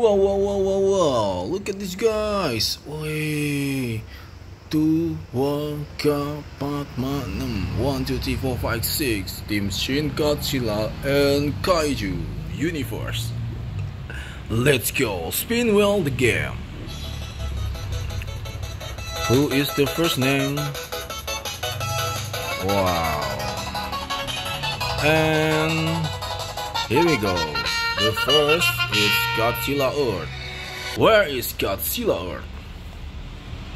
Whoa, whoa, whoa, whoa, whoa! Look at these guys! Wait, two, one, empat, enam, one, two, three, four, five, six. Team Shin Godzilla and Kaiju Universe. Let's go! Spin well the game. Who is the first name? Wow. And here we go. The first is Godzilla Earth. Where is Godzilla Earth?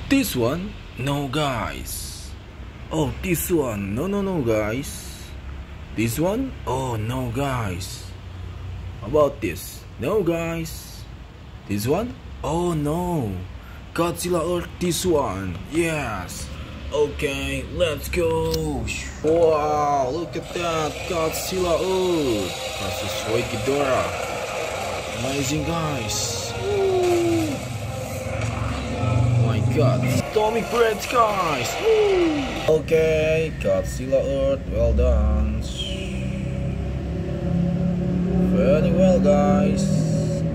This one? No, guys. Oh, this one? No, no, no, guys. This one? Oh, no, guys. About this? No, guys. This one? Oh, no. Godzilla Earth, this one. Yes. Okay, let's go. Wow, look at that. Godzilla Earth versus Roy Ghidorah. Amazing, guys. Oh my god. Atomic Breath, guys. Ooh. Okay, Godzilla Earth, well done. Very well, guys.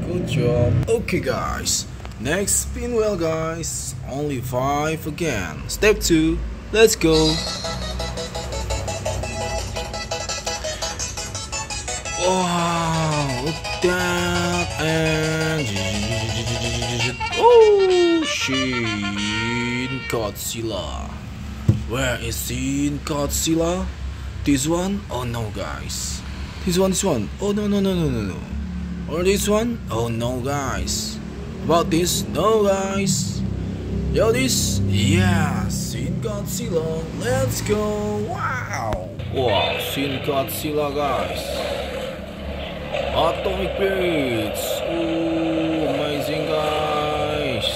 Good job. Okay, guys. Next spin wheel guys, only 5 again. Step 2, let's go. Wow, look that. And oh, Shin Godzilla. Where is Shin Godzilla? This one? Oh no, guys. This one, this one. Oh no, no, no, no, no, no. Or this one? Oh no, guys about this? No, guys. Yo, this? Yeah, Shin Godzilla. Let's go. Wow. Wow, Shin Godzilla, guys. Atomic Beats. Ooh, amazing, guys.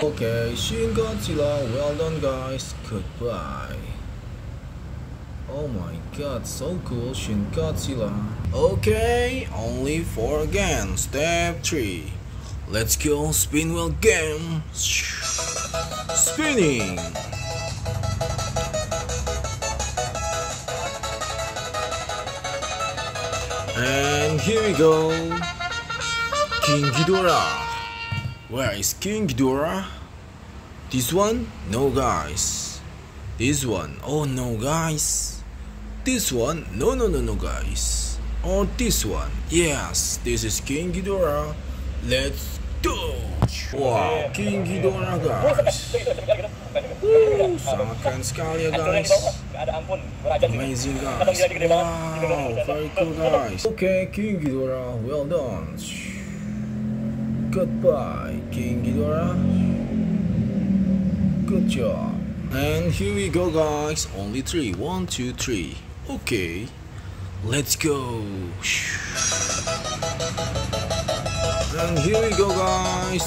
Okay, Shin Godzilla. Well done, guys. Goodbye. Oh my god, so cool, Shin Godzilla. Okay, only four again. Step 3. Let's go spin wheel game. Spinning. And here we go. King Ghidorah. Where is King Ghidorah? This one? No guys. This one? Oh no guys. This one? No no no no guys. Or this one? Yes, this is King Ghidorah. Let's go! Wow, King Ghidorah guys. Woo, sangat keren sekali ya guys. Amazing guys. Wow, very cool guys. Okay, King Ghidorah, well done. Goodbye, King Ghidorah. Good job. And here we go guys, only three. One, two, three. Okay, let's go. And here we go guys.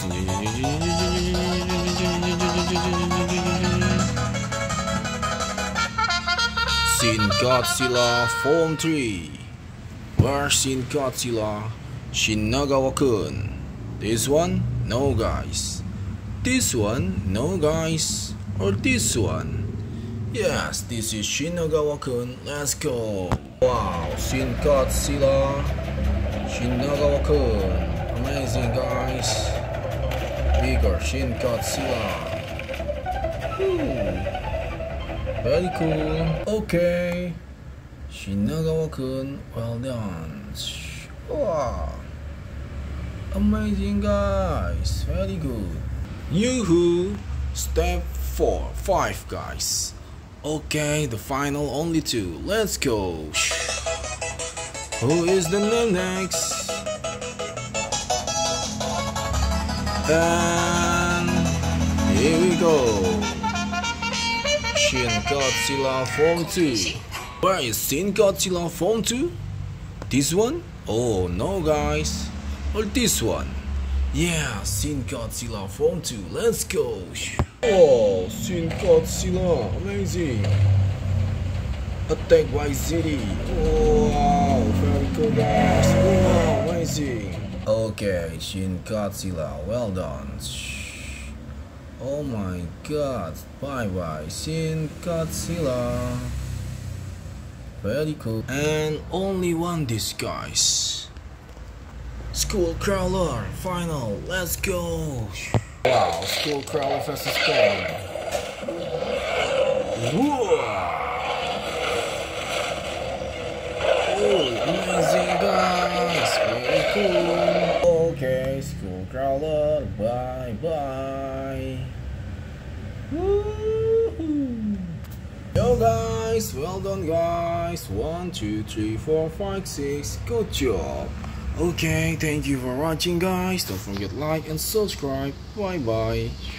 Shin Godzilla Form 3. Where Shin Godzilla? Shinagawa-kun. This one? No guys. This one? No guys. Or this one? Yes, this is Shinagawa-kun. Let's go. Wow, Shin Godzilla. Shinagawa-kun amazing guys. Bigger Shin Godzilla. Ooh. very cool. Okay. Shinagawa-kun well done. Wow. Amazing guys. Very good. Yoo-hoo step 4 5 guys. Okay the final only two. Let's go. Who is the next And here we go. Shin Godzilla Form 2. Where is Shin Godzilla Form 2? This one? Oh no guys. Or this one? Yeah, Shin Godzilla Form 2. Let's go. Oh, Shin Godzilla. Amazing. Attack Y City. Wow, Okay, Shin Godzilla, well done. Oh my god, bye bye, Shin Godzilla. Very cool. And only one disguise. Skull Crawler final. Let's go. Wow, Skull Crawler versus Spawn. Whoa. Oh, amazing guys. Very cool. Okay, Skull Crawler. Bye bye. Woohoo. Yo guys, well done guys. One, two, three, four, five, six. Good job. Okay, thank you for watching guys. Don't forget like and subscribe. Bye bye.